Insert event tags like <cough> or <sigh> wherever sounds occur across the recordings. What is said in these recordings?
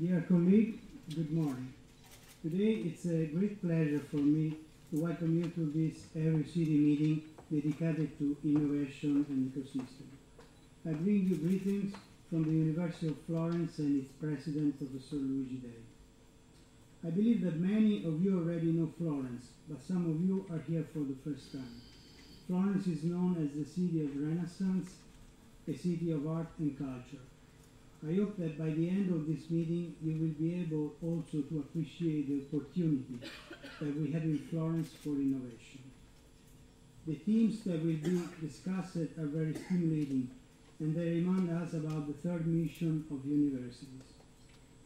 Dear colleague, good morning. Today it's a great pleasure for me to welcome you to this Eurocities meeting dedicated to innovation and ecosystem. I bring you greetings from the University of Florence and its president, Professor Luigi Dei. I believe that many of you already know Florence, but some of you are here for the first time. Florence is known as the city of Renaissance, a city of art and culture. I hope that by the end of this meeting you will be able also to appreciate the opportunity that we have in Florence for innovation. The themes that will be discussed are very stimulating and they remind us about the third mission of universities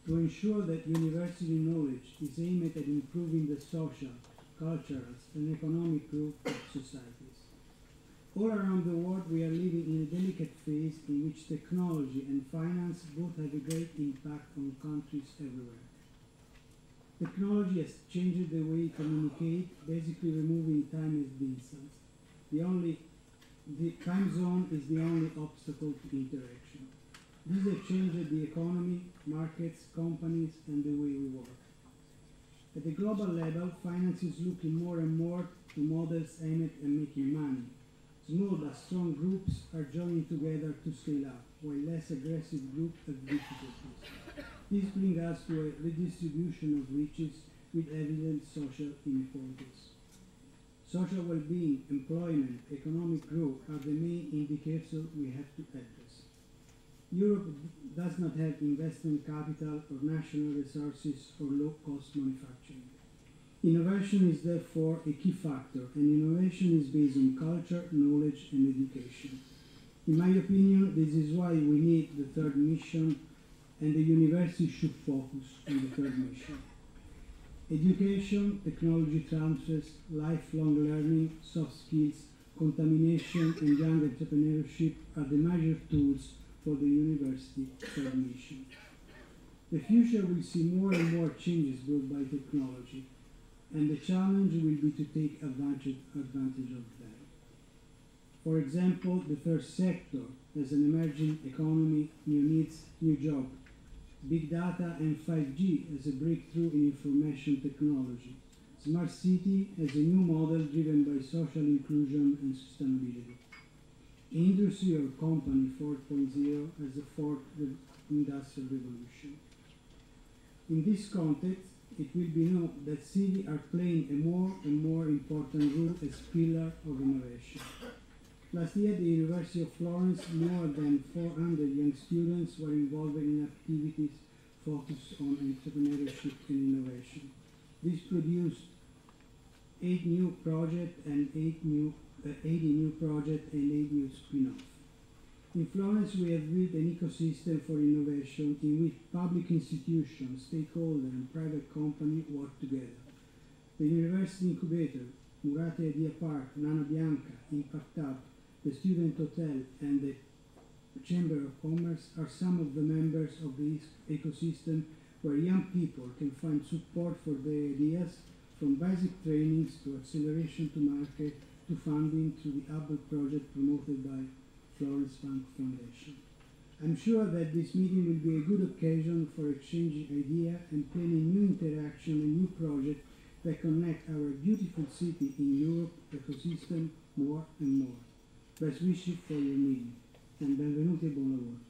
to ensure that university knowledge is aimed at improving the social, cultural, and economic growth of societies. All around the world, we are living in a delicate phase in which technology and finance both have a great impact on countries everywhere. Technology has changed the way we communicate, basically removing time as distance. The only the time zone is the only obstacle to interaction. This has changed the economy, markets, companies, and the way we work. At the global level, finance is looking more and more to models aimed at making money. Small but strong groups are joining together to scale up, while less aggressive groups have difficulties. This brings us to a redistribution of riches with evident social inequalities. Social well-being, employment, economic growth are the main indicators we have to address. Europe does not have investment capital or national resources for low-cost manufacturing. Innovation is therefore a key factor, and innovation is based on culture, knowledge, and education. In my opinion, this is why we need the third mission, and the university should focus on the third mission. Education, technology transfers, lifelong learning, soft skills, contamination, and young entrepreneurship are the major tools for the university third mission. The future will see more and more changes brought by technology, and the challenge will be to take advantage, advantage of that. For example, the first sector as an emerging economy, new needs, new jobs, big data and 5G as a breakthrough in information technology, smart city as a new model driven by social inclusion and sustainability, industry or company 4.0 as the fourth industrial revolution. In this context, it will be known that cities are playing a more and more important role as pillar of innovation. Last year, the University of Florence, more than 400 young students were involved in activities focused on entrepreneurship and innovation. This produced eight new projects and eight new, uh, 80 new projects and eight new spin-offs. In Florence, we have built an ecosystem for innovation in which public institutions, stakeholders, and private companies work together. The University Incubator, Murate Idea Park, Nana Bianca, Impact Hub, the Student Hotel, and the Chamber of Commerce are some of the members of this ecosystem where young people can find support for their ideas from basic trainings to acceleration to market to funding to the Hubble project promoted by Florence Bank Foundation. I'm sure that this meeting will be a good occasion for exchanging ideas and planning new interaction and new projects that connect our beautiful city in Europe ecosystem more and more. Best wishes for your meeting and benvenuti e buon lavoro.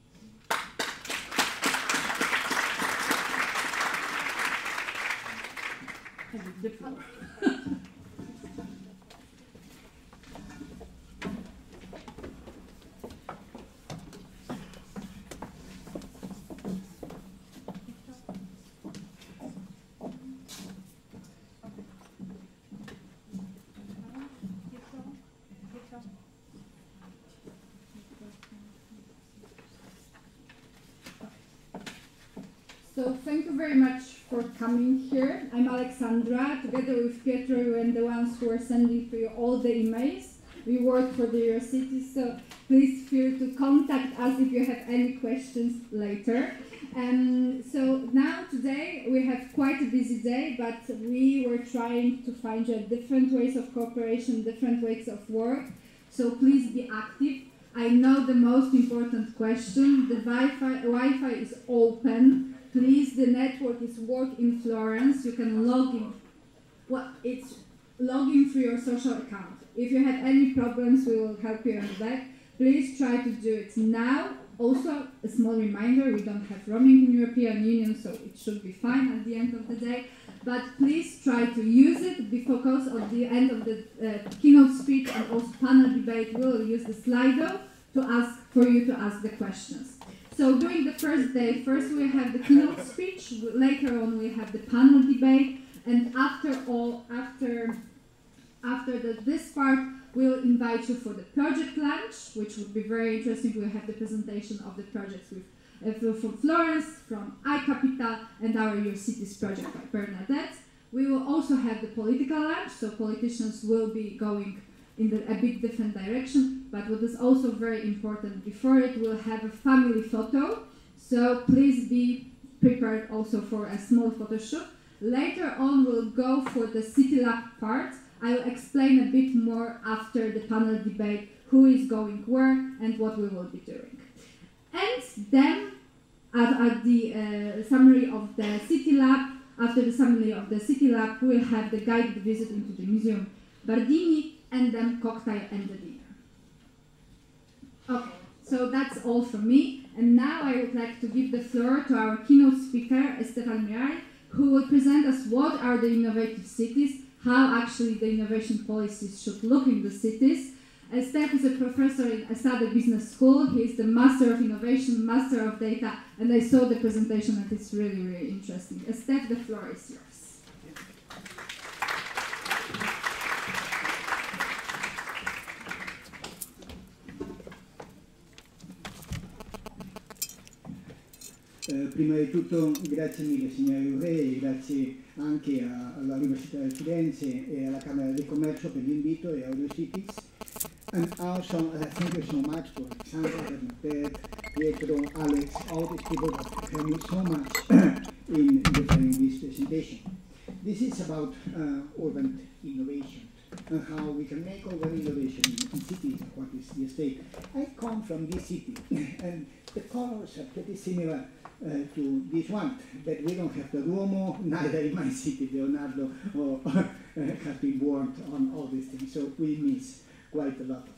The <laughs> floor. So thank you very much for coming here. I'm Alexandra, together with Pietro and the ones who are sending for you all the emails. We work for the university, so please feel to contact us if you have any questions later. Um, so now today we have quite a busy day, but we were trying to find uh, different ways of cooperation, different ways of work. So please be active. I know the most important question. The Wi-Fi, Wi-Fi is open please the network is work in Florence, you can log in. Well, it's login through your social account. If you have any problems, we will help you on the back. Please try to do it now. Also, a small reminder, we don't have roaming in European Union, so it should be fine at the end of the day. But please try to use it because at the end of the uh, keynote speech and also panel debate, we will use the Slido to ask for you to ask the questions. So during the first day, first we have the keynote speech, later on we have the panel debate, and after all, after after the, this part, we'll invite you for the project lunch, which would be very interesting. We'll have the presentation of the projects with uh, from Florence, from iCapital, and our Eurocities project by Bernadette. We will also have the political lunch, so politicians will be going in the, a bit different direction. But what is also very important, before it, we'll have a family photo. So please be prepared also for a small photo shoot. Later on, we'll go for the City Lab part. I will explain a bit more after the panel debate who is going where and what we will be doing. And then, at, at the uh, summary of the City Lab, after the summary of the City Lab, we'll have the guided visit into the Museum Bardini and then cocktail and the dinner. Okay, so that's all from me. And now I would like to give the floor to our keynote speaker, Esteve Almirall, who will present us what are the innovative cities, how actually the innovation policies should look in the cities. Uh, Steph is a professor in Esade Business School. He is the Master of Innovation, Master of Data, and I saw the presentation and it's really, really interesting. Uh, Steph, the floor is yours. Prima di tutto grazie mille signore Urei, grazie anche all'Università di Firenze e alla Camera di Commercio per l'invito e a Eurocities. And also uh, thank you so much for Alexander, Bernadette, Pietro, Alex, all these people that helped me so much <coughs> in preparing this presentation. This is about uh, urban innovation and how we can make urban innovation in cities what is the state. I come from this city <coughs> and the colors are pretty similar uh, to this one, but we don't have the Duomo, <laughs> neither in my city, Leonardo or, <laughs> uh, has been warned on all these things, so we miss quite a lot of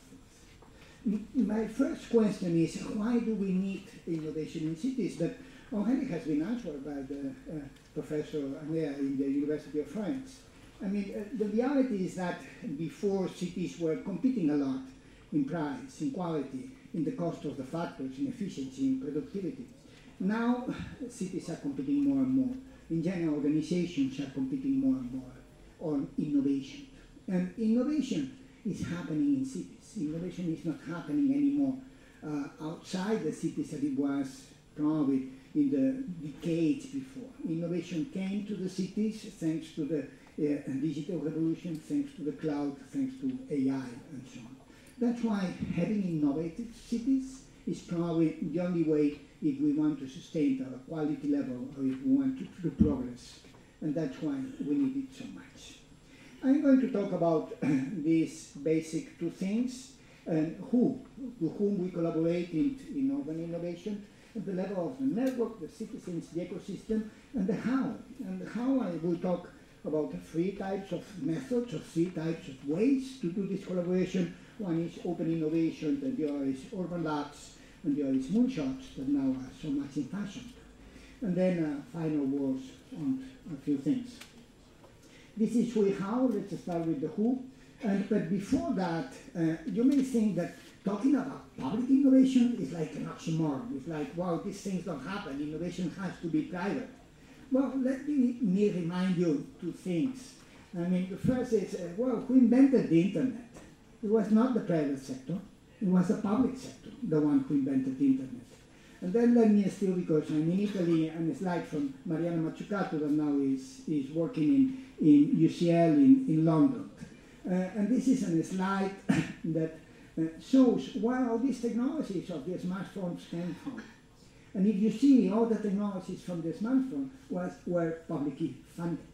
things. My first question is, why do we need innovation in cities? But already has been answered by the uh, professor Andrea in the University of France. I mean, uh, the reality is that before cities were competing a lot in price, in quality, in the cost of the factors, in efficiency, in productivity. Now, cities are competing more and more. In general, organizations are competing more and more on innovation. And innovation is happening in cities. Innovation is not happening anymore uh, outside the cities that it was probably in the decades before. Innovation came to the cities thanks to the uh, digital revolution, thanks to the cloud, thanks to AI, and so on. That's why having innovative cities is probably the only way if we want to sustain our quality level or if we want to do progress. And that's why we need it so much. I'm going to talk about <clears throat> these basic two things and who, to whom we collaborate in, in urban innovation, at the level of the network, the citizens, the ecosystem, and the how. And the how I will talk about three types of methods or three types of ways to do this collaboration. One is open innovation, the other is urban labs, and the is moonshots that now are so much in fashion. And then uh, final words on a few things. This is who how, let's start with the who. And, but before that, uh, you may think that talking about public innovation is like an oxymoron. It's like, wow, these things don't happen. Innovation has to be private. Well, let me, me remind you two things. I mean, the first is, uh, well, who invented the internet? It was not the private sector. It was the public sector, the one who invented the internet. And then let me still, because I'm in Italy, and a slide from Mariana Mazzucato that now is, is working in, in UCL in, in London. Uh, and this is a slide <coughs> that uh, shows where all these technologies of the smartphones came from. And if you see all the technologies from the smartphone was, were publicly funded.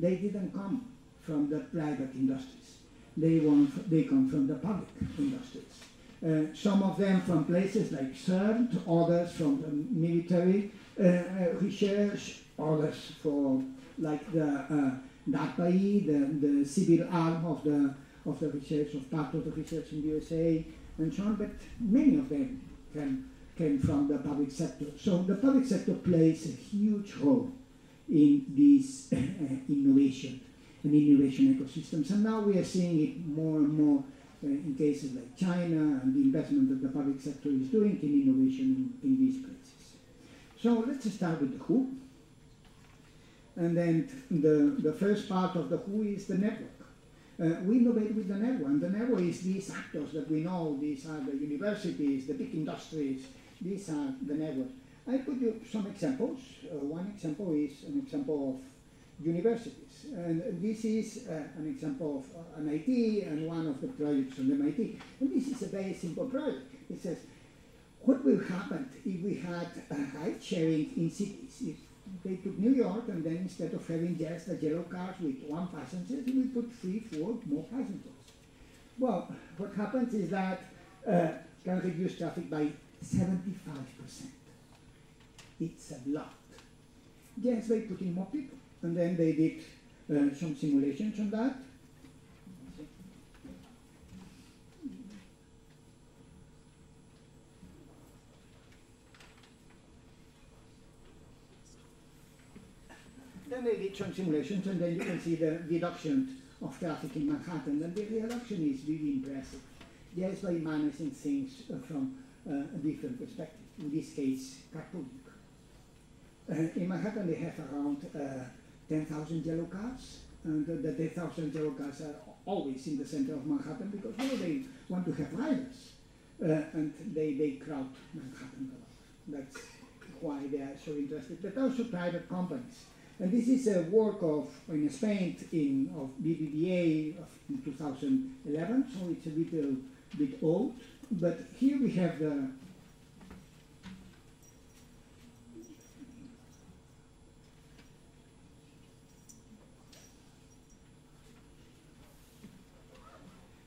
They didn't come from the private industries. They, want, they come from the public industries. Uh, some of them from places like CERN, others from the military, uh, uh, research, others for like the uh, DARPA, the, the civil arm of the of the research, of part of the research in the USA, and so on, but many of them came, came from the public sector. So the public sector plays a huge role in this innovation and innovation ecosystems. And now we are seeing it more and more in cases like China and the investment that the public sector is doing in innovation in, in these places. So let's start with the who. And then the, the first part of the who is the network. Uh, we innovate with the network. And the network is these actors that we know. These are the universities, the big industries. These are the network. I put you some examples. Uh, one example is an example of universities. And this is uh, an example of uh, an IT and one of the projects on MIT. And this is a very simple project. It says, what will happen if we had ride sharing in cities? If they took New York and then instead of having just the yellow cars with one passenger, we put three, four more passengers. Well, what happens is that uh, can reduce traffic by 75%. It's a lot. Yes, by putting more people. And then they did uh, some simulations on that. Then they did some simulations, and then you can see the reduction of traffic in Manhattan, and the reduction is really impressive. Just by managing things uh, from uh, a different perspective, in this case, carpooling. Uh, in Manhattan, they have around uh, 10,000 yellow cars, and the 10,000 yellow cars are always in the center of Manhattan because they want to have riders, uh, and they, they crowd Manhattan a lot. That's why they are so interested, but also private companies. And this is a work of in Spain in of BBVA of in 2011, so it's a little bit old. But here we have the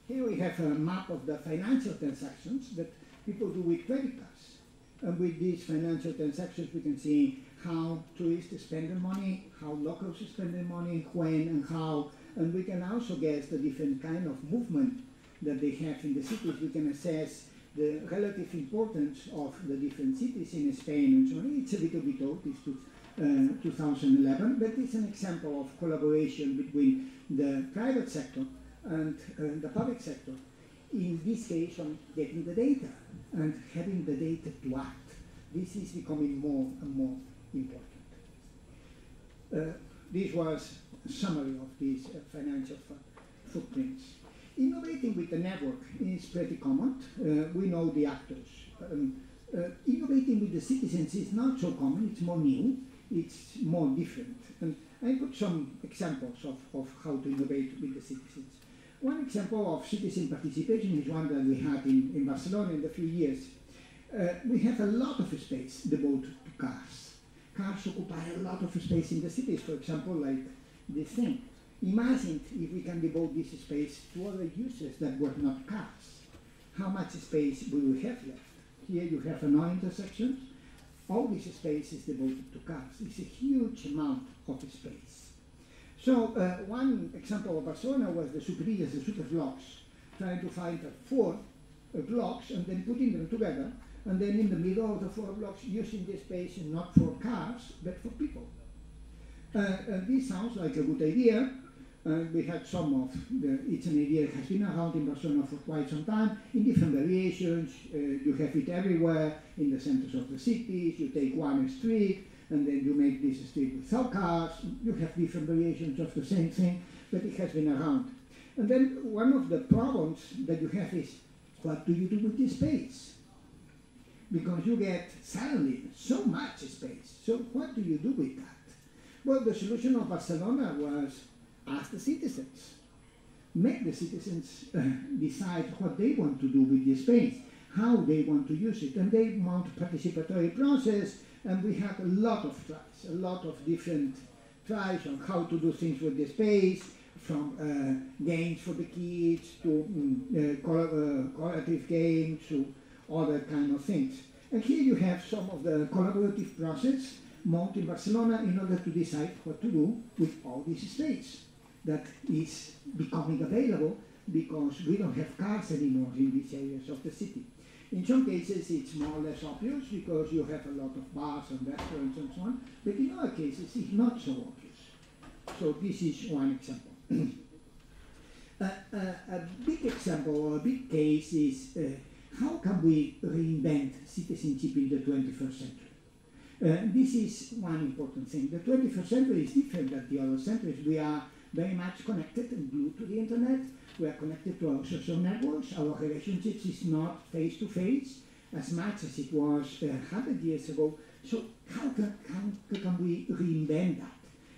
Here we have a map of the financial transactions that people do with credit cards. And with these financial transactions, we can see how tourists spend their money, how locals spend their money, when and how, and we can also guess the different kind of movement that they have in the cities. We can assess the relative importance of the different cities in Spain and so on. It's a little bit old, it's uh, 2011, but it's an example of collaboration between the private sector and uh, the public sector. In this case, on getting the data and having the data to act. This is becoming more and more important. Uh, this was a summary of these uh, financial footprints. Innovating with the network is pretty common. Uh, we know the actors. Um, uh, innovating with the citizens is not so common, it's more new, it's more different. And I put some examples of, of how to innovate with the citizens. One example of citizen participation is one that we had in, in Barcelona in a few years. Uh, we have a lot of space devoted to cars. Cars occupy a lot of space in the cities, for example, like this thing. Imagine if we can devote this space to other uses that were not cars. How much space will we have left? Here you have a no intersections. All this space is devoted to cars. It's a huge amount of space. So uh, one example of Barcelona was the superillas, the super blocks, trying to find uh, four uh, blocks and then putting them together, and then in the middle of the four blocks using the space not for cars, but for people. Uh, this sounds like a good idea. Uh, we had some of the, it's an idea that has been around in Barcelona for quite some time, in different variations. Uh, you have it everywhere, in the centers of the cities. You take one street, and then you make this street without cars. You have different variations of the same thing, but it has been around. And then one of the problems that you have is, what do you do with this space? Because you get suddenly so much space. So what do you do with that? Well, the solution of Barcelona was ask the citizens. Make the citizens uh, decide what they want to do with this space, how they want to use it, and they want participatory process and we had a lot of tries, a lot of different tries on how to do things with the space, from uh, games for the kids to um, uh, collaborative games to other kind of things. And here you have some of the collaborative process month in Barcelona in order to decide what to do with all these space that is becoming available because we don't have cars anymore in these areas of the city. In some cases, it's more or less obvious because you have a lot of bars and restaurants and so on, but in other cases, it's not so obvious. So this is one example. a, <clears throat> a, a big example or a big case is uh, how can we reinvent citizenship in the 21st century? Uh, this is one important thing. The 21st century is different than the other centuries. We are very much connected and glued to the internet. We are connected to our social networks. Our relationships is not face to face as much as it was uh, 100 years ago. So how can, how can we reinvent that?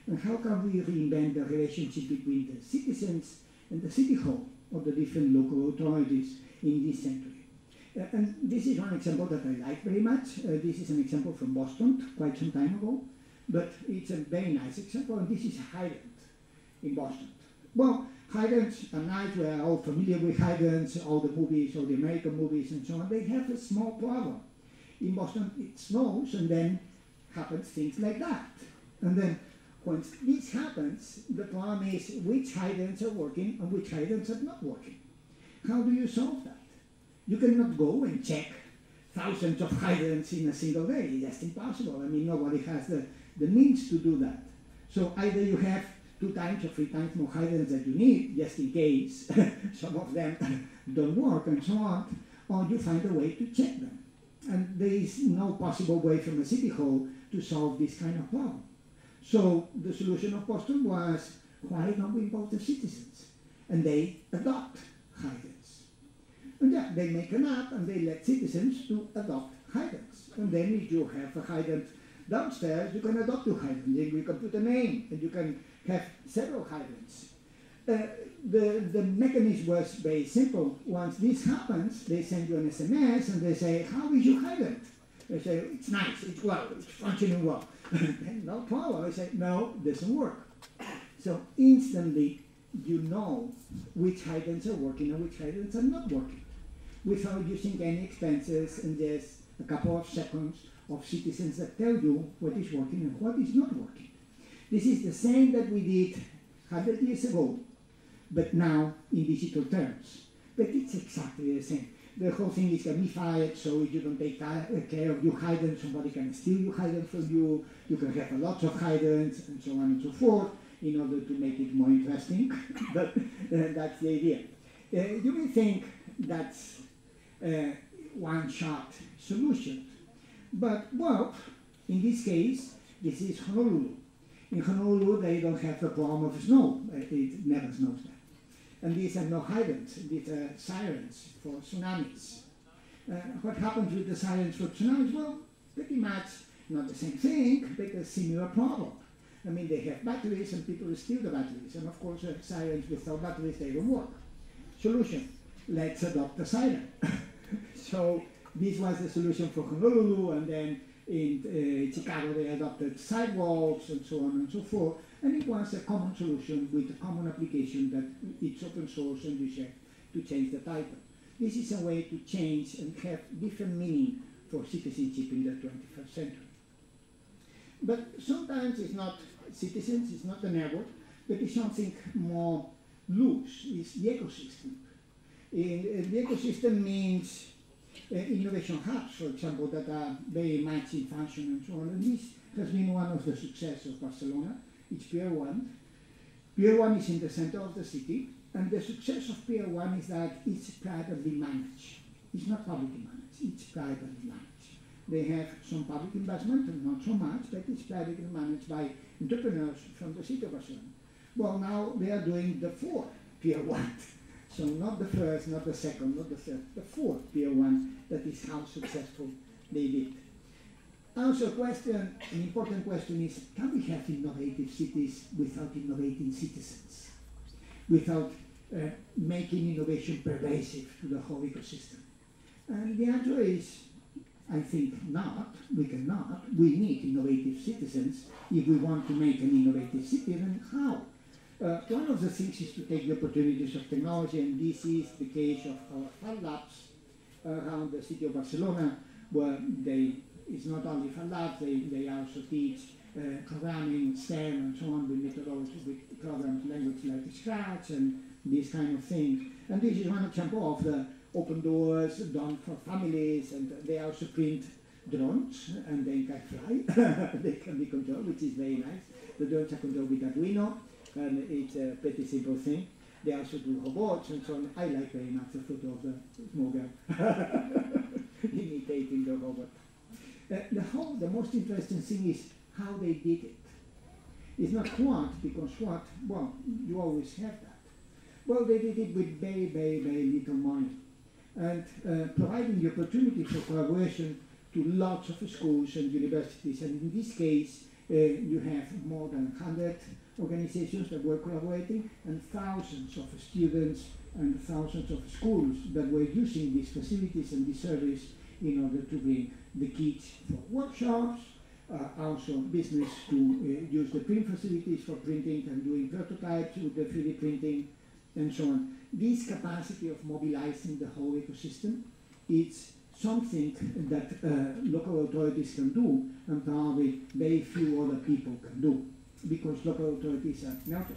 And how can we reinvent the relationship between the citizens and the city hall or the different local authorities in this century? Uh, and this is one example that I like very much. Uh, this is an example from Boston quite some time ago, but it's a very nice example, and this is hydrant in Boston. Well, Are nice, we're all familiar with hydrants, all the movies, all the American movies and so on. They have a small problem. In Boston, it snows, and then happens things like that. And then once this happens, the problem is which hydrants are working and which hydrants are not working. How do you solve that? You cannot go and check thousands of hydrants in a single day. That's impossible. I mean, nobody has the, the means to do that. So either you have two times or three times more hydrants than you need, just in case <laughs> some of them <laughs> don't work and so on, or you find a way to check them. And there is no possible way from a city hall to solve this kind of problem. So the solution of Boston was, why don't we involve the citizens? And they adopt hydrants. And yeah, they make an app and they let citizens to adopt hydrants. And then if you have a hydrant downstairs, you can adopt two. Then you can put a name and you can have several hydrants. Uh, the, the mechanism was very simple. Once this happens, they send you an SMS and they say, how is your hydrant? They say, it's nice, it's well, it's functioning well. <laughs> no problem. I say, no, doesn't work. So instantly, you know which hydrants are working and which hydrants are not working without using any expenses and just a couple of seconds of citizens that tell you what is working and what is not working. This is the same that we did 100 years ago, but now in digital terms. But it's exactly the same. The whole thing is gamified, so if you don't take care of your hydrants, somebody can steal your hydrant from you. You can have a lot of hydrants and so on and so forth in order to make it more interesting. <laughs> but uh, that's the idea. Uh, you may think that's a one-shot solution. But, well, in this case, this is Honolulu. In Honolulu, they don't have the problem of snow. It never snows there. And these are no hydrants, these are sirens for tsunamis. Uh, what happens with the sirens for tsunamis? Well, pretty much not the same thing, but a similar problem. I mean, they have batteries and people steal the batteries. And of course, uh, sirens without batteries, they don't work. Solution, let's adopt a siren. <laughs> so this was the solution for Honolulu, and then in uh, Chicago they adopted sidewalks and so on and so forth. And it was a common solution with a common application that it's open source and you share to change the title. This is a way to change and have different meaning for citizenship in the 21st century. But sometimes it's not citizens, it's not the network, but it's something more loose, it's the ecosystem. Uh, the ecosystem means Eh, innovation hubs, for example, that are very much in function and so on. And this has been one of the successes of Barcelona. It's Pier 1. Pier 1 is in the center of the city, and the success of Pier 1 is that it's privately managed. It's not publicly managed, it's privately managed. They have some public investment, and not so much, but it's privately managed by entrepreneurs from the city of Barcelona. Well, now they are doing the fourth Pier 1. <laughs> So not the first, not the second, not the third, the fourth Pier 1, that is how successful they did. Also, question, an important question is, can we have innovative cities without innovating citizens? Without uh, making innovation pervasive to the whole ecosystem? And the answer is, I think not, we cannot. We need innovative citizens if we want to make an innovative city, then how? Uh, one of the things is to take the opportunities of technology, and this is the case of our Fab Labs around the city of Barcelona, where they it's not only for labs, they, they also teach uh, programming, STEM, and so on with methodologies, with programs, language like Scratch, and these kind of things. And this is one example of the open doors done for families, and they also print drones, and they can fly. <laughs> they can be controlled, which is very nice. The drones are controlled with Arduino, and it's a pretty simple thing. They also do robots and so on. I like very much the photo of the small girl <laughs> imitating the robot. Uh, the whole, the most interesting thing is how they did it. It's not quant, because what, well, you always have that. Well, they did it with very, very, very little money. And uh, providing the opportunity for collaboration to lots of schools and universities. And in this case, uh, you have more than 100 organizations that were collaborating and thousands of students and thousands of schools that were using these facilities and this service in order to bring the kids for workshops, uh, also business to uh, use the print facilities for printing and doing prototypes with the 3D printing and so on. This capacity of mobilizing the whole ecosystem is something that uh, local authorities can do and probably very few other people can do because local authorities are not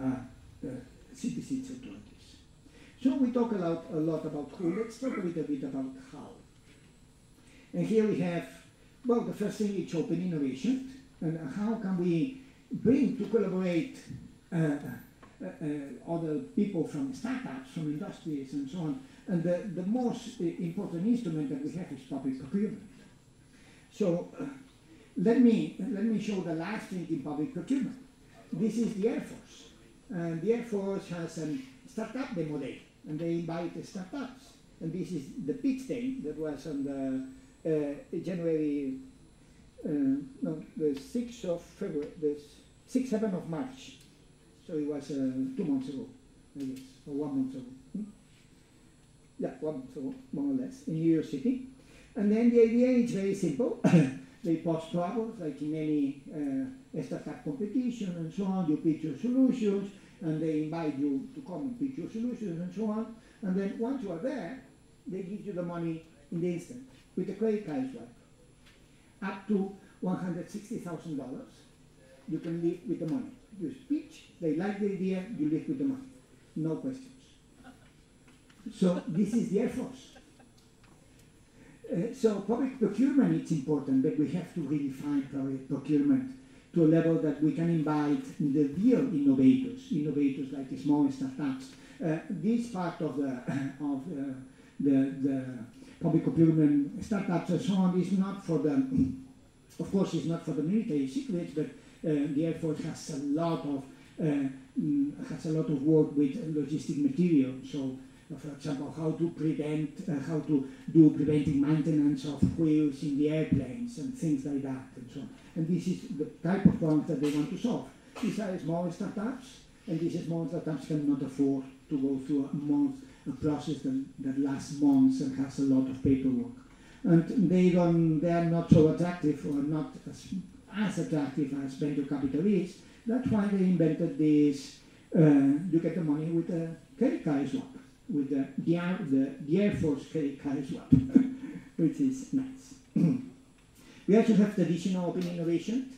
uh, uh, citizens authorities. So we talk a lot, a lot about who. Let's talk a little bit about how. And here we have, well, the first thing is open innovation, and how can we bring to collaborate uh, uh, uh, other people from startups, from industries, and so on. And the, the most important instrument that we have is public procurement. So uh, let me let me show the last thing in public procurement. This is the Air Force, and the Air Force has a startup demo day, and they invite the startups. And this is the pitch day that was on the uh, January, uh, no, the 6th of February, the 6th, 7th of March. So it was uh, two months ago, I guess, or one month ago. Hmm? Yeah, one month ago, more or less, in New York City. And then the idea is very simple. <coughs> they post problems, like in any uh, startup competition and so on. You pitch your solutions, and they invite you to come and pitch your solutions and so on. And then once you are there, they give you the money in the instant with a credit card. Up to $160,000, you can live with the money. You pitch, they like the idea, you live with the money. No questions. So this is the Air Force. Uh, so public procurement is important, but we have to redefine public procurement to a level that we can invite the real innovators, innovators like the small startups. Uh, this part of the <coughs> of uh, the, the public procurement startups and so on is not for the, <coughs> of course, it's not for the military secrets, but uh, the Air Force has a lot of uh, mm, has a lot of work with logistic material. So, for example, how to prevent, uh, how to do preventing maintenance of wheels in the airplanes and things like that, and so on. And this is the type of problems that they want to solve. These are small startups, and these small startups cannot afford to go through a month a process that, that lasts months and has a lot of paperwork. And they don't, they are not so attractive or not as, as attractive as venture capital is. That's why they invented this, uh, you get the money with a credit card swap, with the, the, Air, the, the Air Force card swap, <laughs> which is nice. <clears throat> we also have traditional open innovation,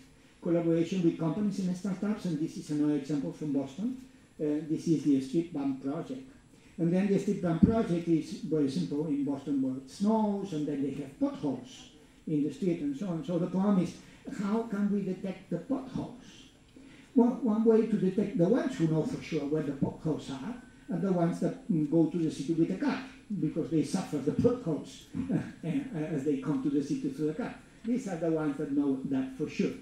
collaboration with companies and startups, and this is another example from Boston. Uh, this is the Street Bump project. And then the street bump project is very simple in Boston where it snows and then they have potholes in the street and so on. So the problem is how can we detect the potholes? Well, one way to detect the ones who know for sure where the potholes are are the ones that go to the city with a car because they suffer the potholes uh, <laughs> as they come to the city through the car. These are the ones that know that for sure.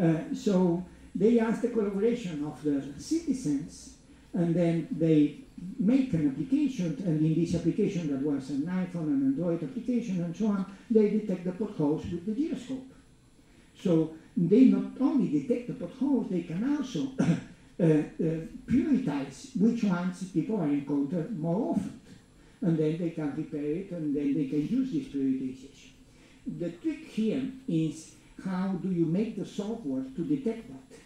Uh, so they ask the collaboration of the citizens and then they make an application, and in this application that was an iPhone and Android application and so on, they detect the potholes with the gyroscope. So they not only detect the potholes, they can also prioritize which ones people are encountered more often. And then they can repair it, and then they can use this prioritization. The trick here is how do you make the software to detect that?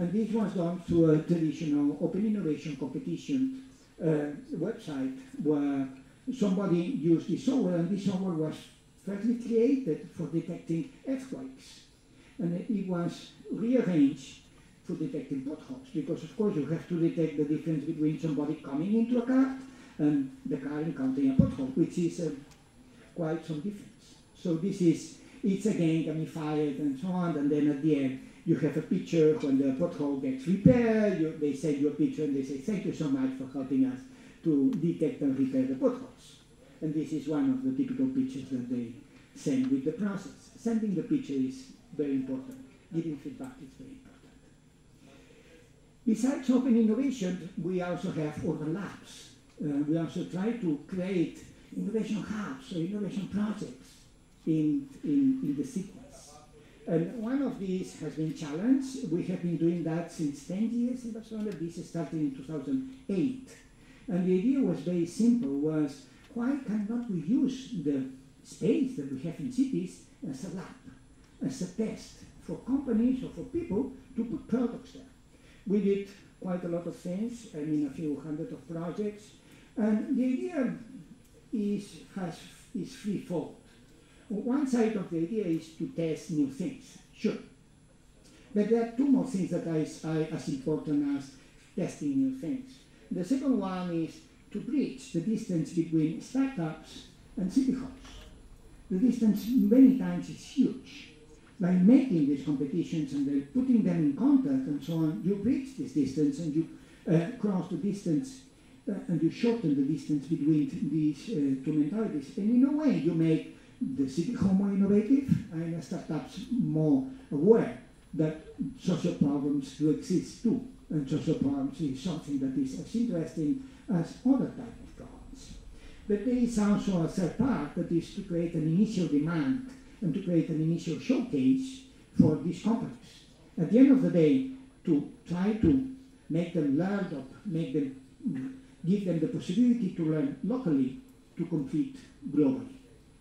And this was done through a traditional open innovation competition uh, website where somebody used this software, and this software was firstly created for detecting earthquakes. And it was rearranged for detecting potholes, because of course you have to detect the difference between somebody coming into a car and the car encountering a pothole, which is uh, quite some difference. So this is, it's again gamified and so on, and then at the end you have a picture when the pothole gets repaired, you, they send you a picture and they say, thank you so much for helping us to detect and repair the potholes. And this is one of the typical pictures that they send with the process. Sending the picture is very important. Giving feedback is very important. Besides open innovation, we also have labs. Uh, we also try to create innovation hubs or innovation projects in, in, in the cities. And one of these has been challenged. We have been doing that since 10 years in Barcelona. This started in 2008. And the idea was very simple, was why cannot we use the space that we have in cities as a lab, as a test for companies or for people to put products there. We did quite a lot of things, I mean a few hundred of projects, and the idea is, has, is threefold. One side of the idea is to test new things, sure. But there are two more things that are as important as testing new things. The second one is to bridge the distance between startups and city halls. The distance many times is huge. By making these competitions and then putting them in contact and so on, you bridge this distance and you uh, cross the distance uh, and you shorten the distance between these uh, two mentalities. And in a way, you make the city more innovative and startups more aware that social problems do exist too. And social problems is something that is as interesting as other type of problems. But there is also a third part that is to create an initial demand and to create an initial showcase for these companies. At the end of the day, to try to make them learn or make them give them the possibility to learn locally to compete globally.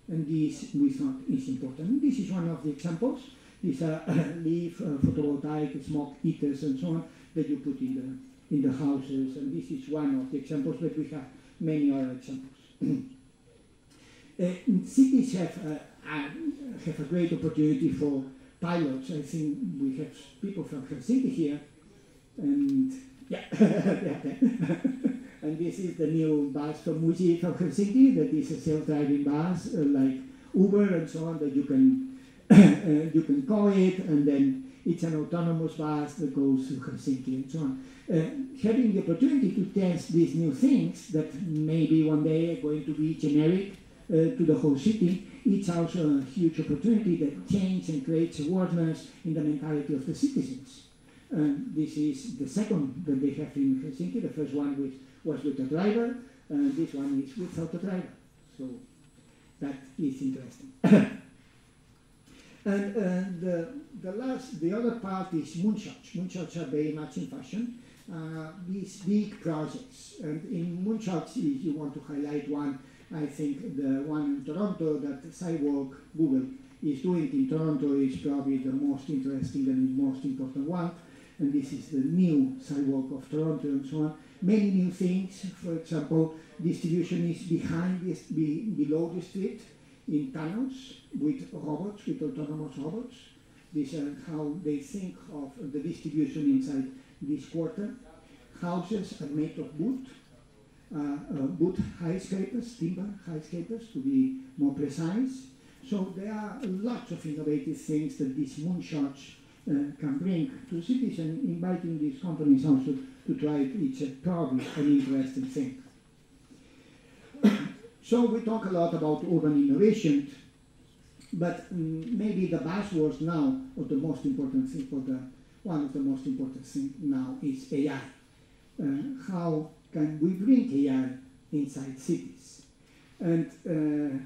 And this we thought is important. This is one of the examples. These are leaf, uh, photovoltaic, smoke heaters and so on that you put in the in the houses. And this is one of the examples, but we have many other examples. <clears throat> uh, cities have uh, have a great opportunity for pilots. I think we have people from Helsinki here, and yeah, <laughs> and this is the new bus from Muji from Helsinki. That is a self-driving bus, uh, like Uber and so on, that you can <coughs> uh, you can call it, and then it's an autonomous bus that goes to Helsinki and so on. Uh, having the opportunity to test these new things that maybe one day are going to be generic uh, to the whole city, it's also a huge opportunity that changes and creates awareness in the mentality of the citizens. This is the second that they have in Helsinki. The first one was, was with the driver, and this one is without the driver. So that is interesting. <coughs> and uh, the, the last, the other part is moonshots. Moonshots are very much in fashion. Uh, these big projects. And in moonshots, if you want to highlight one, I think the one in Toronto that Sidewalk Google is doing in Toronto is probably the most interesting and most important one. And this is the new Sidewalk of Toronto and so on. Many new things, for example, distribution is behind this, be, below the street in tunnels with robots, with autonomous robots. These are how they think of the distribution inside this quarter. Houses are made of wood, wood skyscrapers, timber skyscrapers to be more precise. So there are lots of innovative things that these moonshots uh, can bring to cities and inviting these companies also to try it. It's probably an interesting thing. <coughs> so we talk a lot about urban innovation, but um, maybe the buzzwords now, or the most important thing, for the one of the most important things now is AI. Uh, how can we bring AI inside cities? And uh,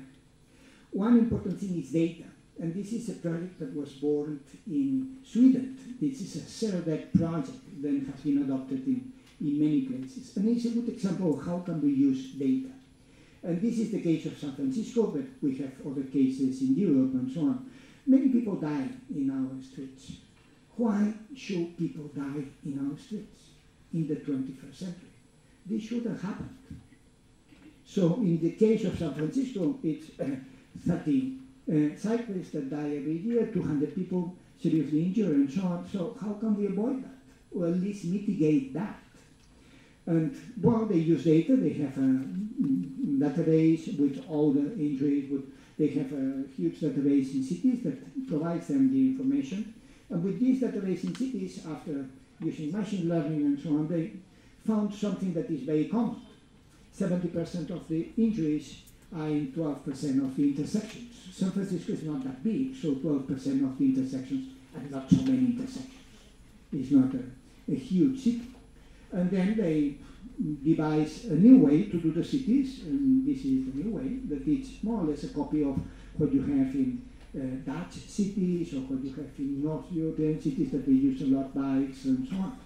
one important thing is data. And this is a project that was born in Sweden. This is a CERDEC project that has been adopted in, in many places. And it's a good example of how can we use data. And this is the case of San Francisco, but we have other cases in Europe and so on. Many people die in our streets. Why should people die in our streets in the 21st century? This shouldn't happen. So in the case of San Francisco, it's uh, 13 uh, cyclists that die every year, 200 people seriously injured, and so on. So how can we avoid that, or at least mitigate that? And well, they use data. They have a mm, database with all the injuries. With, they have a huge database in cities that provides them the information. And with this database in cities, after using machine learning and so on, they found something that is very common. 70% of the injuries are in 12% of the intersections. San Francisco is not that big, so 12% of the intersections and not so many intersections. It's not a, a huge city. And then they devise a new way to do the cities, and this is the new way, that it's more or less a copy of what you have in uh, Dutch cities or what you have in North European cities that they use a lot bikes and so on.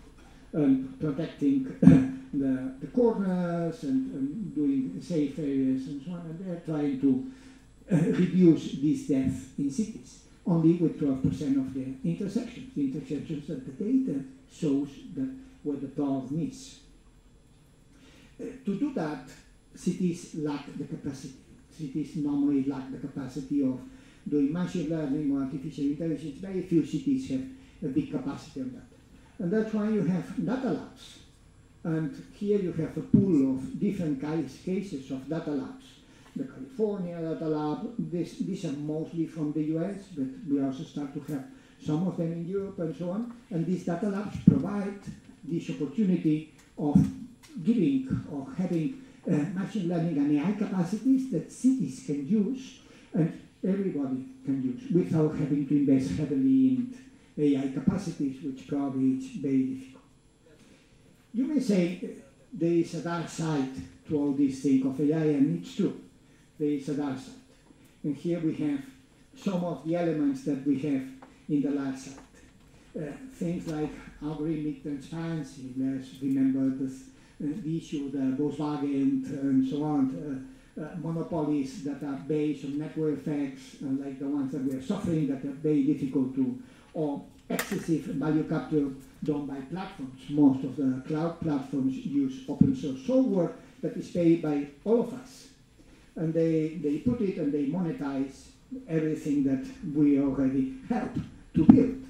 And protecting <laughs> the, the corners and, and, doing safe areas and so on, and they're trying to uh, reduce this deaths in cities, only with 12% of the intersections, the intersections that the data shows that where the problem is. Uh, to do that, cities lack the capacity. Cities normally lack the capacity of doing machine learning or artificial intelligence. Very few cities have a big capacity on that. And that's why you have data labs. And here you have a pool of different cases of data labs. The California Data Lab, this, these are mostly from the US, but we also start to have some of them in Europe and so on. And these data labs provide this opportunity of giving or having uh, machine learning and AI capacities that cities can use and everybody can use without having to invest heavily in AI capacities, which probably is very difficult. You may say there is a dark side to all this thing of AI, and it's true. There is a dark side. And here we have some of the elements that we have in the light side. Uh, things like algorithmic transparency. Let's remember this, uh, the issue, the Volkswagen and so on. Uh, uh, monopolies that are based on network effects, uh, like the ones that we are suffering, that are very difficult to, or excessive value capture done by platforms. Most of the cloud platforms use open source software that is paid by all of us. And they, they put it and they monetize everything that we already help to build.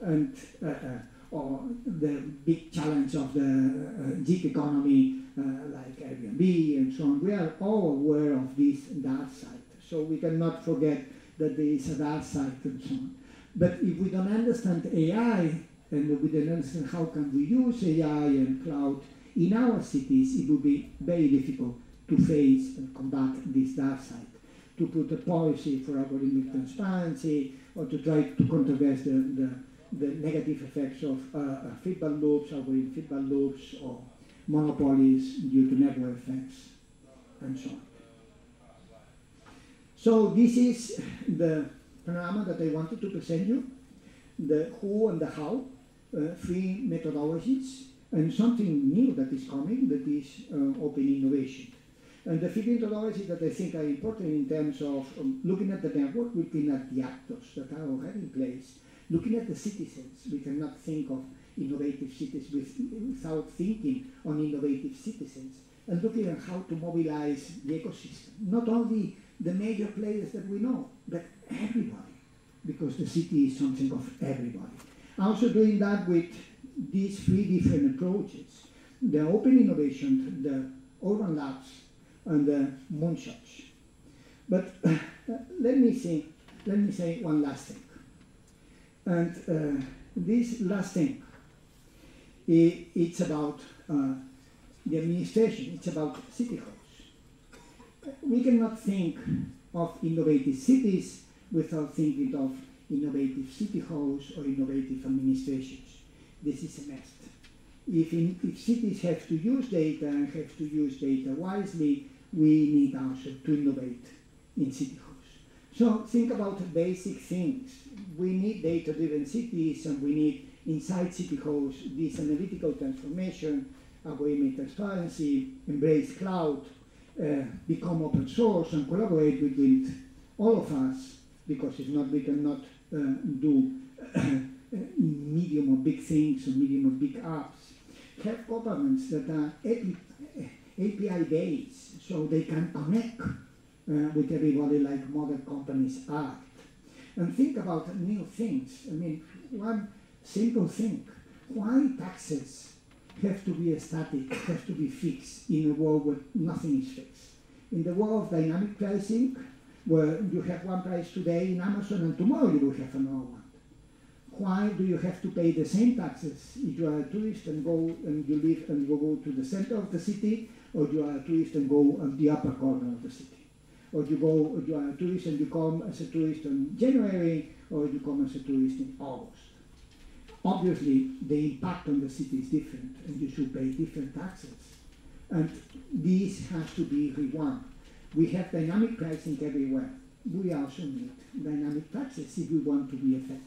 And uh, uh, or the big challenge of the uh, gig economy, uh, like Airbnb and so on. We are all aware of this dark side, so we cannot forget that there is a dark side and so on. But if we don't understand AI and we don't understand how can we use AI and cloud in our cities, it would be very difficult to face and combat this dark side. To put a policy for algorithmic transparency or to try to controverse the, the the negative effects of uh, uh feedback loops, algorithm feedback loops, or monopolies due to network effects, and so on. So this is the panorama that I wanted to present you, the who and the how, uh, three methodologies, and something new that is coming, that is uh, open innovation. And the three methodologies that I think are important in terms of um, looking at the network, looking at the actors that are already in place, Looking at the citizens, we cannot think of innovative cities with, without thinking on innovative citizens and looking at how to mobilize the ecosystem. Not only the major players that we know, but everybody, because the city is something of everybody. Also doing that with these three different approaches, the open innovation, the urban labs, and the moonshots. But uh, let me say, let me say one last thing. And uh, this last thing, it, it's about uh, the administration, it's about city halls. We cannot think of innovative cities without thinking of innovative city halls or innovative administrations. This is a must. If, in, if cities have to use data and have to use data wisely, we need also to innovate in city halls. So think about basic things. We need data-driven cities and we need inside city halls this analytical transformation, algorithmic transparency, embrace cloud, uh, become open source and collaborate between all of us because if not we cannot uh, do <coughs> medium or big things or medium or big apps. Have governments that are API based so they can connect uh, with everybody like modern companies are. And think about new things. I mean, one simple thing. Why taxes have to be static, have to be fixed in a world where nothing is fixed? In the world of dynamic pricing, where you have one price today in Amazon and tomorrow you will have another one. Why do you have to pay the same taxes if you are a tourist and go and you live and you go to the center of the city, or you are a tourist and go on the upper corner of the city? Or you go, or you are a tourist and you come as a tourist in January, or you come as a tourist in August. Obviously, the impact on the city is different, and you should pay different taxes. And this has to be rewound. We have dynamic pricing everywhere. We also need dynamic taxes if we want to be effective.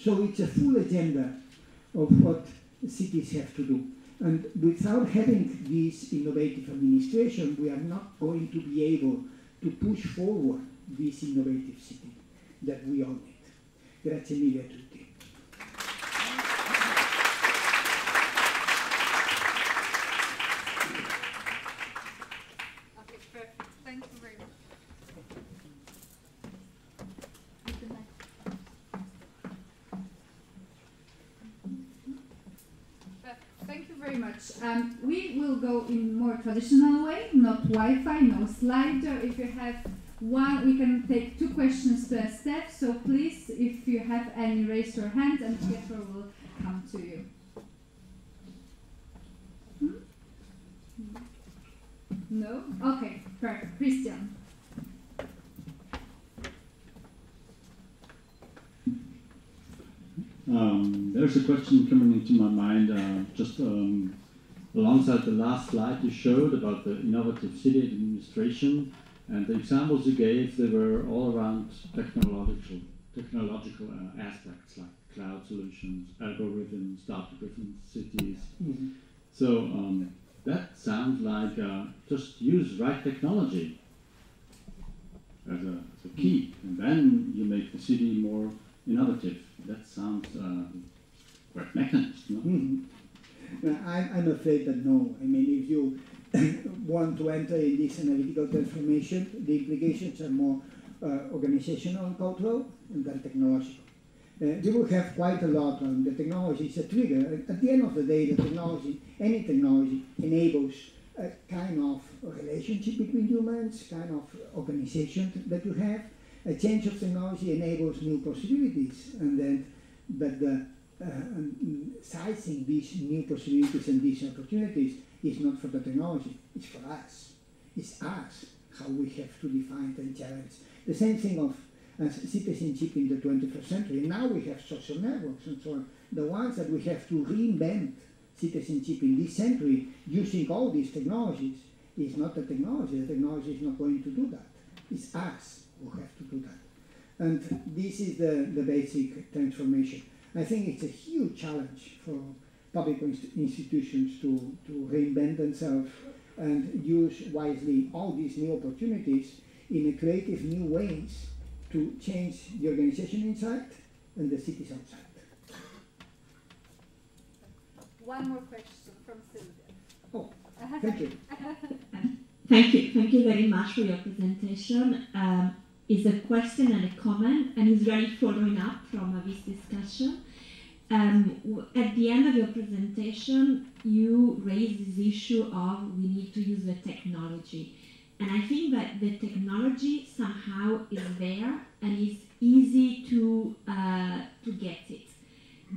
So it's a full agenda of what cities have to do. And without having this innovative administration, we are not going to be able to push forward this innovative city that we all need. Grazie mille a tutti. Okay, perfect. Thank you very much. Perfect. Thank you very much. Um, we will go in more traditional way, not Wi-Fi, no slider. If you have one, we can take two questions per step. So please, if you have any, raise your hand, and Pietro will come to you. Hmm? No? Okay, perfect. Christian. Um, there's a question coming into my mind uh, just um, alongside the last slide you showed about the innovative city administration and the examples you gave they were all around technological technological uh, aspects like cloud solutions algorithms data-driven cities so um, that sounds like uh, just use right technology as a, as a key and then you make the city more innovative that sounds uh, quite mechanist, no? Mhm. No, I'm, I'm afraid that no. I mean, if you <coughs> want to enter in this analytical transformation, the implications are more uh, organizational and cultural than technological. Uh, you will have quite a lot on the technology. It's a trigger. At the end of the day, the technology, any technology, enables a kind of relationship between humans, kind of organization that you have. A change of technology enables new possibilities, and then, but the Uh, sizing these new possibilities and these opportunities is not for the technology, it's for us. It's us how we have to define and challenge. The same thing of uh, as citizenship in the 21st century. Now we have social networks and so on. The ones that we have to reinvent citizenship in this century using all these technologies is not the technology. The technology is not going to do that. It's us who have to do that. And this is the, the basic transformation. I think it's a huge challenge for public institutions to, to reinvent themselves and use wisely all these new opportunities in a creative new ways to change the organization inside and the cities outside. One more question from Sylvia. Oh, <laughs> thank you. <laughs> Thank you. Thank you very much for your presentation. Um, it's a question and a comment, and is really following up from this discussion. Um, at the end of your presentation, you raised this issue of we need to use the technology. And I think that the technology somehow is there and is easy to, uh, to get it.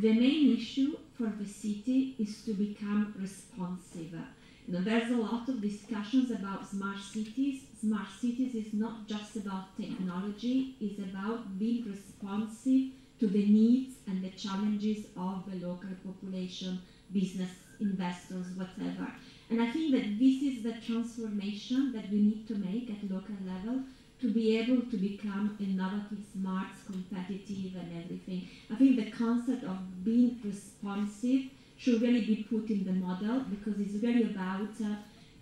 The main issue for the city is to become responsive. There's a lot of discussions about smart cities. Smart cities is not just about technology, it's about being responsive to the needs and the challenges of the local population, business, investors, whatever. And I think that this is the transformation that we need to make at local level to be able to become innovative, smart, competitive, and everything. I think the concept of being responsive should really be put in the model because it's really about uh,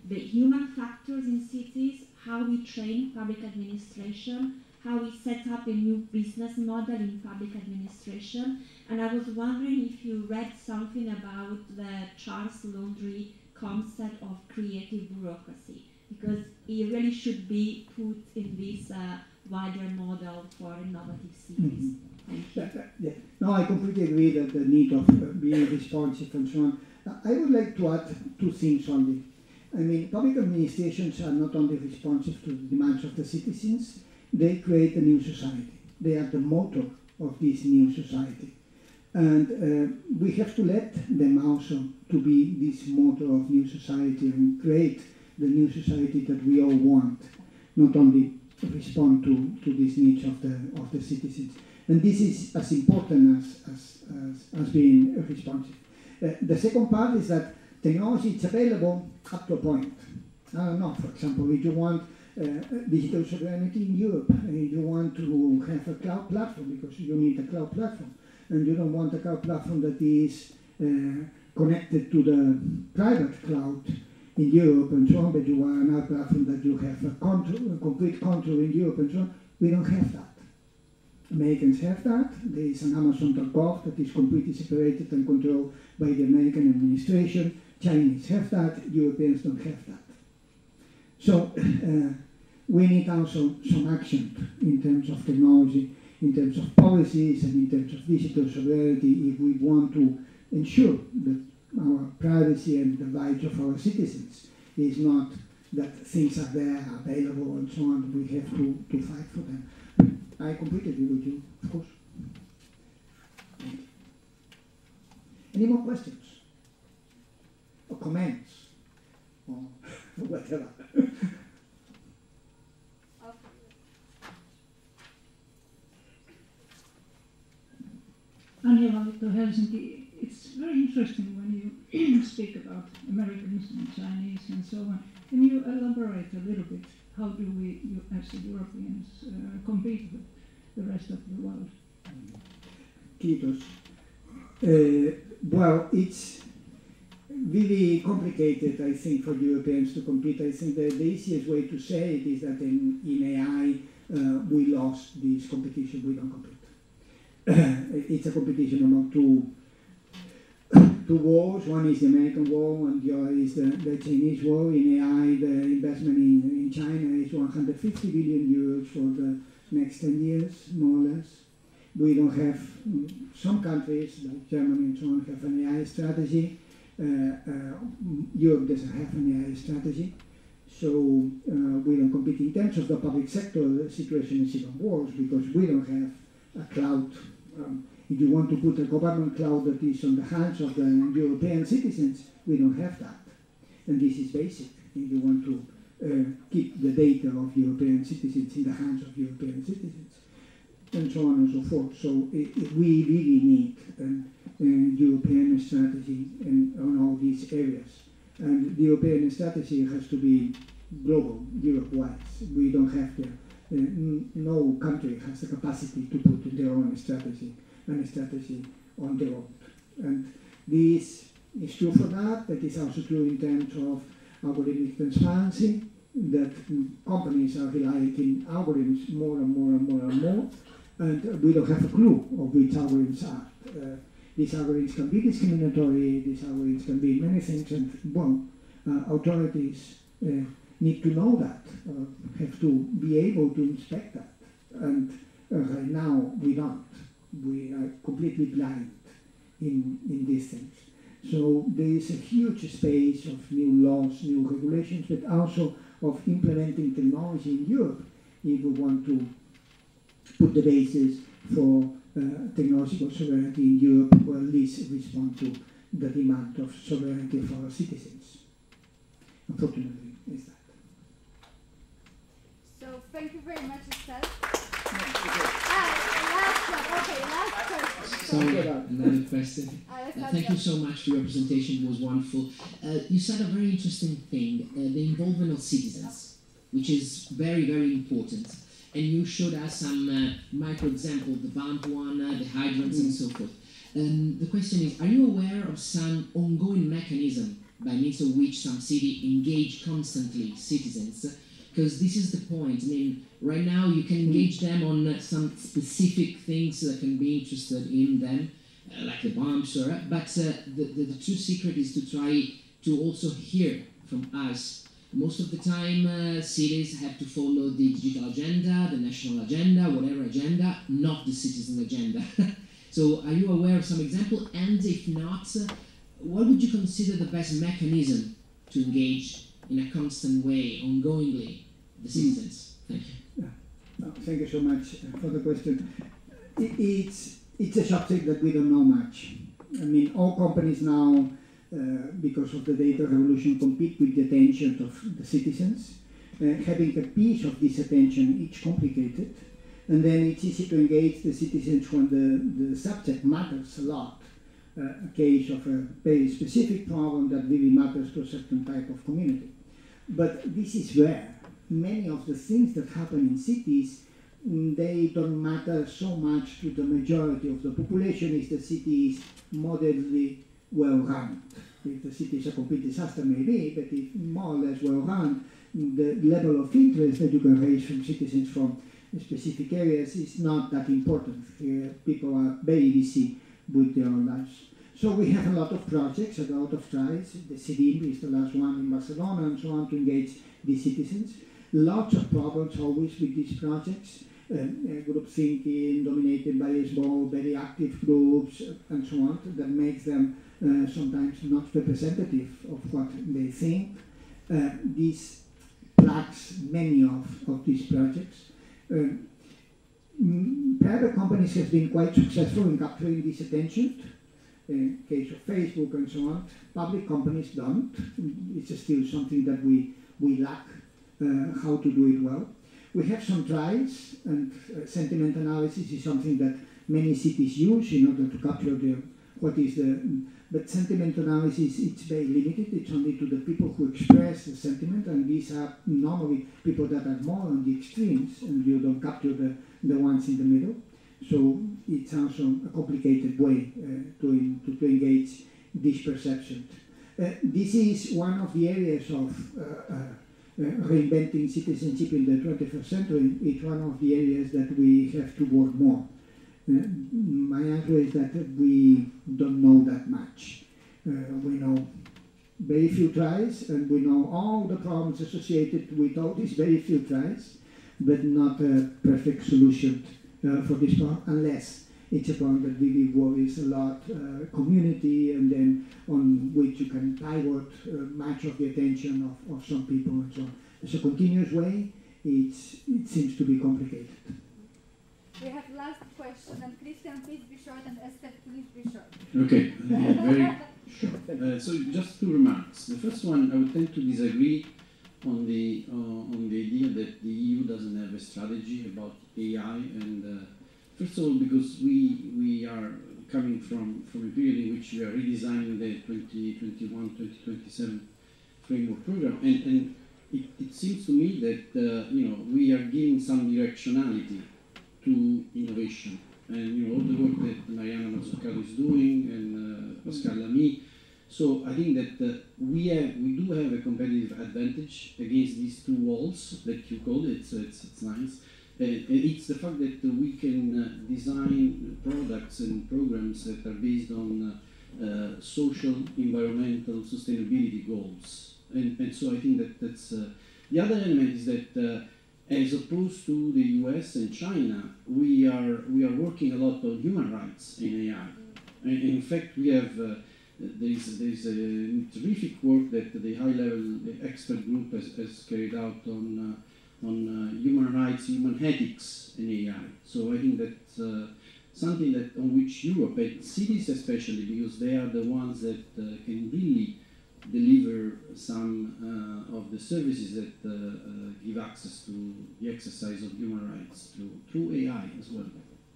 the human factors in cities, how we train public administration, how we set up a new business model in public administration. And I was wondering if you read something about the Charles Landry concept of creative bureaucracy. because it really should be put in this uh, wider model for innovative cities. Thank you. No, I completely agree that the need of uh, being responsive and so on. I would like to add two things only. I mean, public administrations are not only responsive to the demands of the citizens, they create a new society. They are the motor of this new society. And uh, we have to let them also to be this motor of new society and create the new society that we all want, not only respond to, to these needs of the, of the citizens. And this is as important as, as, as, as being responsive. Uh, the second part is that technology is available up to a point. I don't know, for example, if you want uh, digital sovereignty in Europe, uh, you want to have a cloud platform because you need a cloud platform, and you don't want a cloud platform that is uh, connected to the private cloud in Europe and so on, but you want another platform that you have a, control, a complete control in Europe and so on. We don't have that. Americans have that. There is an Amazon.gov that is completely separated and controlled by the American administration. Chinese have that. Europeans don't have that. So <clears throat> uh, we need also some action in terms of technology, in terms of policies, and in terms of digital sovereignty if we want to ensure that our privacy and the rights of our citizens is not that things are there, available, and so on. We have to, to fight for them. I with you, of course. Any more questions? Or comments? Or <laughs> whatever. Angela Helsinki, it's very interesting when you <clears throat> speak about Americans and Chinese and so on. Can you elaborate a little bit? How do we, as Europeans, uh, compete with the rest of the world? Kiitos. Uh, well, it's really complicated, I think, for Europeans to compete. I think the, the easiest way to say it is that in, in AI, uh, we lost this competition, we don't compete. it's a competition among two, two wars. One is the American war, and the other is the, the Chinese war. In AI, the investment in, in China is 150 billion euros for the next 10 years, more or less. We don't have, some countries, like Germany and so on, have an AI strategy. Uh, uh, Europe doesn't have an AI strategy. So uh, we don't compete in terms of the public sector. The situation is even worse because we don't have a cloud. Um, if you want to put a government cloud that is on the hands of the European citizens, we don't have that. And this is basic. If you want to keep the data of European citizens in the hands of European citizens, and so on and so forth. So it, it, we really need a European strategy in, on all these areas. And the European strategy has to be global, Europe-wide. We don't have the, uh, no country has the capacity to put their own strategy and strategy on their own. And this is true for that, but it's also true in terms of algorithmic transparency, that companies are relying in algorithms more and more and more and more, and we don't have a clue of which algorithms are. Uh, these algorithms can be discriminatory, these algorithms can be many things, and well, uh, authorities uh, need to know that, uh, have to be able to inspect that. And uh, right now, we don't. We are completely blind in, in these things. So there is a huge space of new laws, new regulations, but also of implementing technology in Europe if we want to put the basis for uh, technological sovereignty in Europe, or at least respond to the demand of sovereignty for our citizens. Unfortunately, is that. So thank you very much, Esteve. Ah, last one. Okay, another question. Uh, thank you so much for your presentation. It was wonderful. Uh, you said a very interesting thing, uh, the involvement of citizens, which is very, very important. And you showed us some uh, micro examples, the bump one, uh, the hydrants, and so forth. Um, the question is, are you aware of some ongoing mechanism by means of which some city engage constantly citizens? Because this is the point. I mean, right now you can engage them on some specific things that can be interested in them, uh, like the bumps, or, but uh, the, the, the true secret is to try to also hear from us most of the time uh, cities have to follow the digital agenda, the national agenda, whatever agenda, not the citizen agenda. <laughs> so are you aware of some example? And if not, uh, what would you consider the best mechanism to engage in a constant way, ongoingly, Thank you. Thank you so much uh, for the question. I- It's, it's a subject that we don't know much. I mean, all companies now, uh, because of the data revolution, compete with the attention of the citizens. Uh, having a piece of this attention, it's complicated. And then it's easy to engage the citizens when the, the subject matters a lot. Uh, a case of a very specific problem that really matters to a certain type of community. But this is rare. Many of the things that happen in cities, mm, they don't matter so much to the majority of the population if the city is moderately well run. If the city is a complete disaster, maybe, but if more or less well run, the level of interest that you can raise from citizens from specific areas is not that important. People are very busy with their own lives. So we have a lot of projects, a lot of tries. Decidim is the last one in Barcelona and so on to engage the citizens. Lots of problems always with these projects. Uh, uh, group thinking dominated by small, very active groups uh, and so on that makes them uh, sometimes not representative of what they think. Uh, this plugs many of, of these projects. Um, private companies have been quite successful in capturing this attention. In case of Facebook and so on, public companies don't. It's still something that we, we lack uh, how to do it well. We have some tries, and uh, sentiment analysis is something that many cities use in order to capture the, what is the. But sentiment analysis it's very limited. It's only to the people who express the sentiment, and these are normally people that are more on the extremes, and you don't capture the, the ones in the middle. So it's also a complicated way uh, to, in, to, to engage this perception. Uh, this is one of the areas of uh, uh, uh, reinventing citizenship in the 21st century. It's one of the areas that we have to work more. Uh, my answer is that we don't know that much. Uh, we know very few tries, and we know all the problems associated with all these very few tries, but not a perfect solution uh, for this problem, unless it's a problem that really worries a lot uh, community, and then on which you can pivot uh, much of the attention of, of some people and so on. It's a continuous way. It's, it seems to be complicated. We have last question, and Christian, please be short, and Esther, please be short. Okay, uh, <laughs> very short. Uh, so just two remarks. The first one, I would tend to disagree on the uh, on the idea that the EU doesn't have a strategy about AI, and uh, first of all, because we we are coming from from a period in which we are redesigning the 2021-2027 framework program, and, and it, it seems to me that uh, you know we are giving some directionality to innovation. And you know all the work that Mariana Mazzucato is doing and uh, Pascal Lamy. So I think that uh, we have we do have a competitive advantage against these two walls that you call it. So it's, it's nice. Uh, it's the fact that we can uh, design products and programs that are based on uh, social, environmental, sustainability goals. And, and so I think that that's the other element is that as opposed to the US and China, we are we are working a lot on human rights in AI. And in fact, we have uh, there is there is a terrific work that the high level expert group has, has carried out on on uh, human rights, human ethics in AI. So I think that's uh, something that on which Europe and cities especially because they are the ones that uh, can really deliver some uh, of the services that uh, uh, give access to the exercise of human rights through, through AI as well.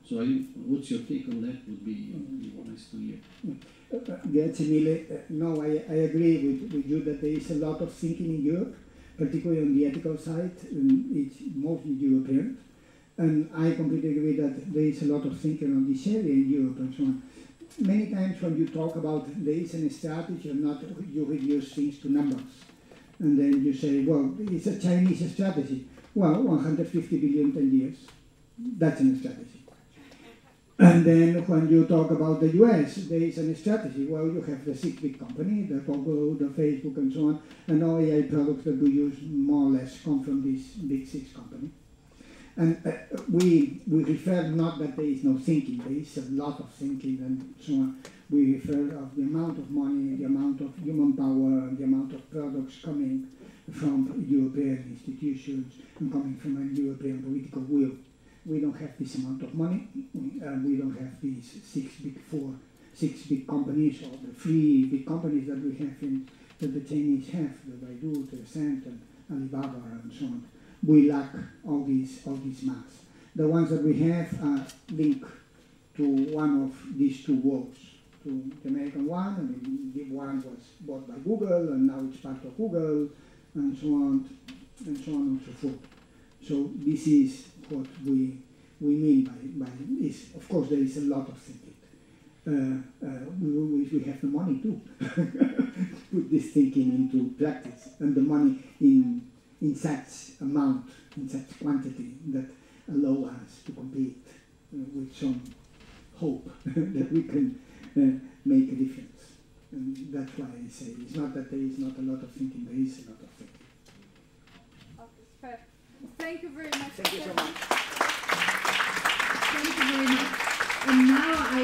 So, I, what's your take on that? Would be, be nice to hear. Grazie mille. No, I, I agree with, with you that there is a lot of thinking in Europe, particularly on the ethical side. Um, it's mostly European. And I completely agree that there is a lot of thinking on this area in Europe and so on. Many times when you talk about there is a strategy or not, you reduce things to numbers. And then you say, well, it's a Chinese strategy. Well, 150 billion 10 years. That's a strategy. And then when you talk about the US, there is a strategy. Well, you have the six big company, the Google, the Facebook, and so on, and all AI products that we use more or less come from these big six company. And uh, we we refer not that there is no thinking, there is a lot of thinking and so on. We refer of the amount of money, the amount of human power, the amount of products coming from European institutions and coming from a European political will. We don't have this amount of money, and we don't have these six big four, six big companies or the three big companies that we have in that the Chinese have, the Baidu, Tencent, and Alibaba, and so on. We lack all these all these mass. The ones that we have are linked to one of these two worlds, to the American one, I mean, the one was bought by Google, and now it's part of Google, and so on, and so on and so forth. So this is what we we mean by, by this. Of course, there is a lot of thinking. Uh, uh, we, we, have the money too. <laughs> Put this thinking into practice, and the money in in such amount, in such quantity that allow us to compete uh, with some hope <laughs> that we can uh, make a difference. And that's why I say it's not that there is not a lot of thinking, there is a lot of thinking. Thank you very much. Thank you so much. Thank you very much. And now I